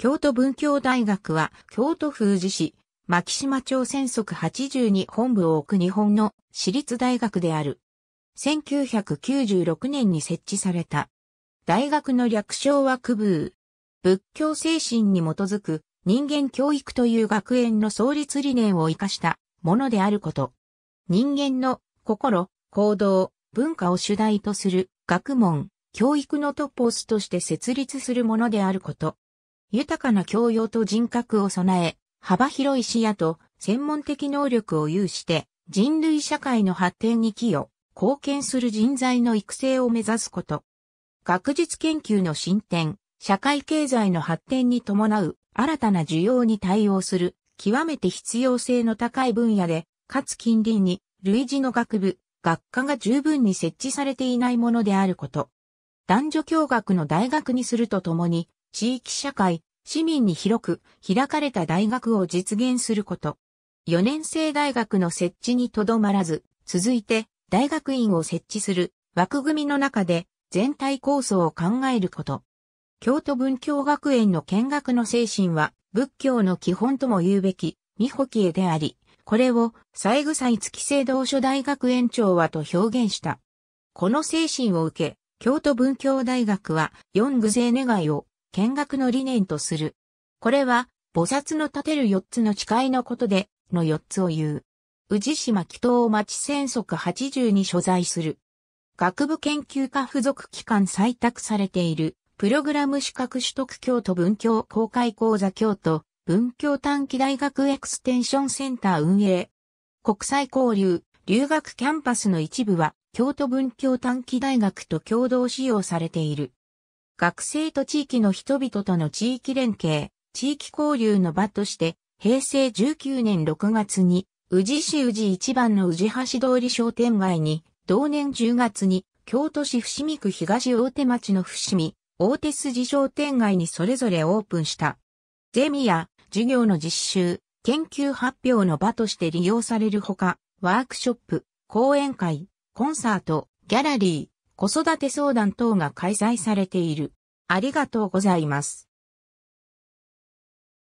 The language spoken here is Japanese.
京都文教大学は京都府宇治市、牧島町仙則80に本部を置く日本の私立大学である。1996年に設置された。大学の略称は区部。仏教精神に基づく人間教育という学園の創立理念を生かしたものであること。人間の心、行動、文化を主題とする学問、教育のトッポスとして設立するものであること。豊かな教養と人格を備え、幅広い視野と専門的能力を有して人類社会の発展に寄与、貢献する人材の育成を目指すこと。学術研究の進展、社会経済の発展に伴う新たな需要に対応する極めて必要性の高い分野で、かつ近隣に類似の学部、学科が十分に設置されていないものであること。男女共学の大学にするとともに、地域社会、市民に広く開かれた大学を実現すること。4年生大学の設置にとどまらず、続いて大学院を設置する枠組みの中で全体構想を考えること。京都文教学園の見学の精神は仏教の基本とも言うべき、美保家であり、これを三具祭月聖堂書大学園長はと表現した。この精神を受け、京都文教大学は四具勢願いを見学の理念とする。これは、菩薩の立てる四つの誓いのことで、の四つを言う。宇治島祈祷町戦則80に所在する。学部研究科付属機関採択されている、プログラム資格取得京都文教公開講座京都文教短期大学エクステンションセンター運営。国際交流、留学キャンパスの一部は京都文教短期大学と共同使用されている。学生と地域の人々との地域連携、地域交流の場として、平成19年6月に、宇治市宇治一番の宇治橋通り商店街に、同年10月に、京都市伏見区東大手町の伏見、大手筋商店街にそれぞれオープンした。ゼミや授業の実習、研究発表の場として利用されるほか、ワークショップ、講演会、コンサート、ギャラリー、子育て相談等が開催されている。ありがとうございます。